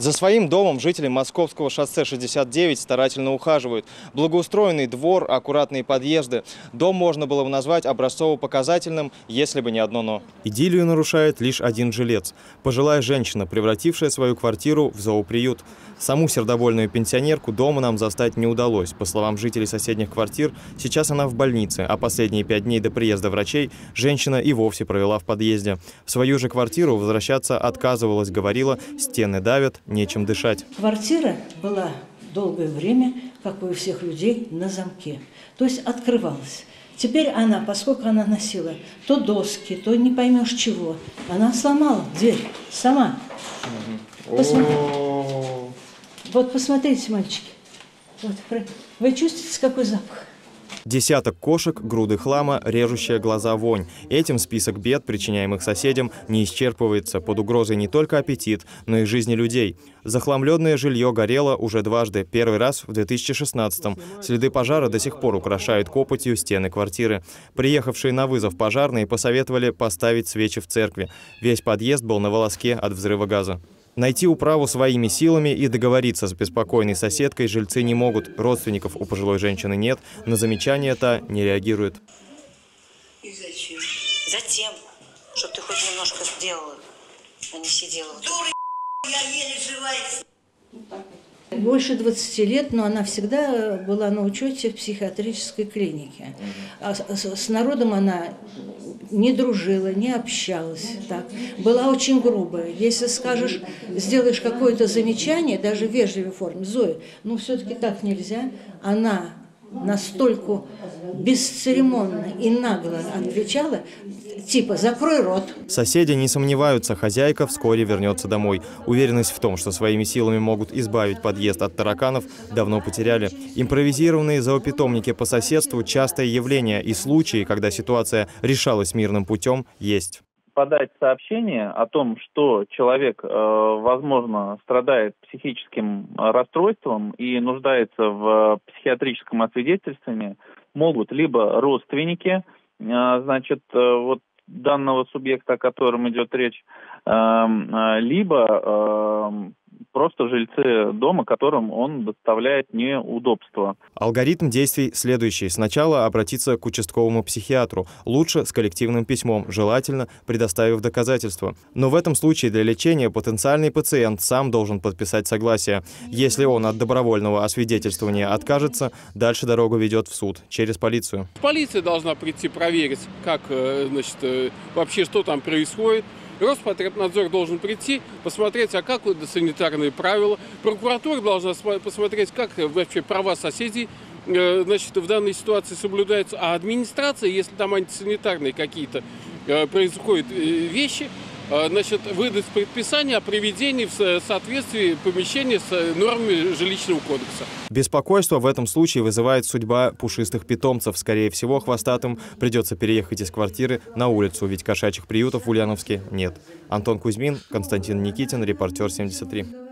За своим домом жители Московского шоссе 69 старательно ухаживают. Благоустроенный двор, аккуратные подъезды. Дом можно было бы назвать образцово-показательным, если бы не одно «но». Идиллию нарушает лишь один жилец. Пожилая женщина, превратившая свою квартиру в зооприют. Саму сердобольную пенсионерку дома нам застать не удалось. По словам жителей соседних квартир, сейчас она в больнице, а последние пять дней до приезда врачей женщина и вовсе провела в подъезде. В свою же квартиру возвращаться отказывалась, говорила, стены давят, нечем дышать. Квартира была долгое время, как у всех людей, на замке. То есть открывалась. Теперь она, поскольку она носила то доски, то не поймешь чего, она сломала дверь сама. Посмотрите. Вот посмотрите, мальчики. Вот, вы чувствуете, какой запах? Десяток кошек, груды хлама, режущая глаза вонь. Этим список бед, причиняемых соседям, не исчерпывается. Под угрозой не только аппетит, но и жизни людей. Захламленное жилье горело уже дважды. Первый раз в 2016-м. Следы пожара до сих пор украшают копотью стены квартиры. Приехавшие на вызов пожарные посоветовали поставить свечи в церкви. Весь подъезд был на волоске от взрыва газа. Найти управу своими силами и договориться с беспокойной соседкой жильцы не могут. Родственников у пожилой женщины нет. На замечание это не реагирует. И зачем? Затем, чтобы ты хоть немножко сделала, а не сидела. Дура, я еле живая. Больше 20 лет, но она всегда была на учете в психиатрической клинике. А с народом она не дружила, не общалась. Так. Была очень грубая. Если скажешь, сделаешь какое-то замечание, даже в вежливой форме, Зоя, ну все-таки так нельзя, она настолько бесцеремонно и нагло отвечала, типа «закрой рот». Соседи не сомневаются, хозяйка вскоре вернется домой. Уверенность в том, что своими силами могут избавить подъезд от тараканов, давно потеряли. Импровизированные зоопитомники по соседству – частое явление, и случаи, когда ситуация решалась мирным путем, есть подать сообщение о том, что человек, э, возможно, страдает психическим расстройством и нуждается в психиатрическом освидетельствовании, могут либо родственники, э, значит, э, вот данного субъекта, о котором идет речь, эм, либо эм, просто жильцы дома, которым он доставляет неудобства. Алгоритм действий следующий. Сначала обратиться к участковому психиатру. Лучше с коллективным письмом, желательно предоставив доказательства. Но в этом случае для лечения потенциальный пациент сам должен подписать согласие. Если он от добровольного освидетельствования откажется, дальше дорогу ведет в суд через полицию. Полиция должна прийти проверить, как, э, значит, э, вообще что там происходит. Роспотребнадзор должен прийти, посмотреть, а как санитарные правила. Прокуратура должна посмотреть, как вообще права соседей э, значит, в данной ситуации соблюдаются. А администрация, если там антисанитарные какие-то э, происходят э, вещи, значит, выдать предписание о приведении в соответствии помещения с нормами жилищного кодекса. Беспокойство в этом случае вызывает судьба пушистых питомцев. Скорее всего, хвостатым придется переехать из квартиры на улицу, ведь кошачьих приютов в Ульяновске нет. Антон Кузьмин, Константин Никитин, репортер 73.